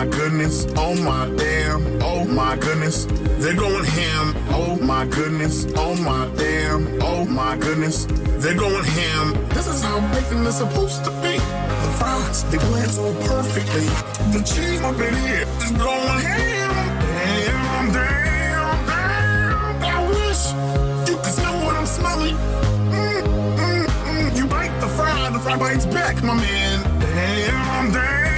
my goodness, oh my damn, oh my goodness. They're going ham, oh my goodness, oh my damn, oh my goodness. They're going ham. This is how bacon is supposed to be. The fries, they blend so perfectly. The cheese up in here is going ham. Damn, damn, damn. I wish you could smell what I'm smelling. Mm, mm, mm. You bite the fry, the fry bites back, my man. Damn, damn.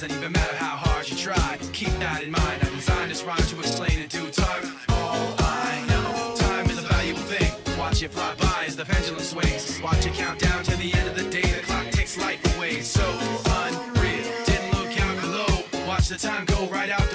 Doesn't even matter how hard you try. Keep that in mind. I designed this rhyme to explain in due time. All I know, time is a valuable thing. Watch it fly by as the pendulum swings. Watch it count down to the end of the day. The clock takes life away. So unreal. Didn't look out below. Watch the time go right out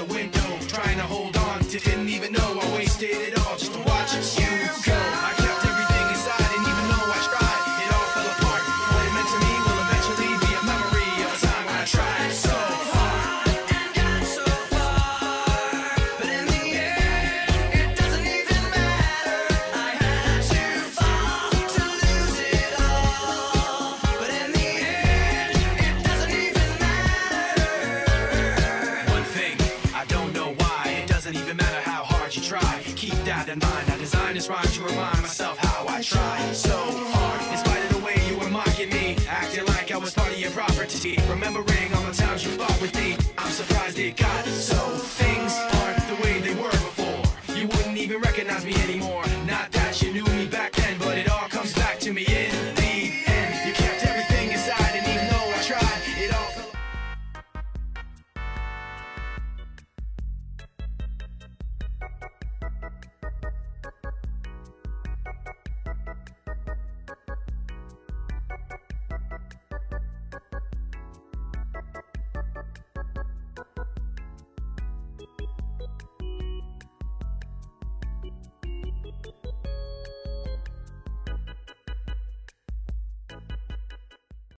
no matter how hard you try. Keep that in mind. I design this rhyme to remind myself how I tried so hard. In spite of the way you were mocking me, acting like I was part of your property. Remembering all the times you fought with me, I'm surprised it got so. Things aren't the way they were before. You wouldn't even recognize me anymore. Not that you knew me back then.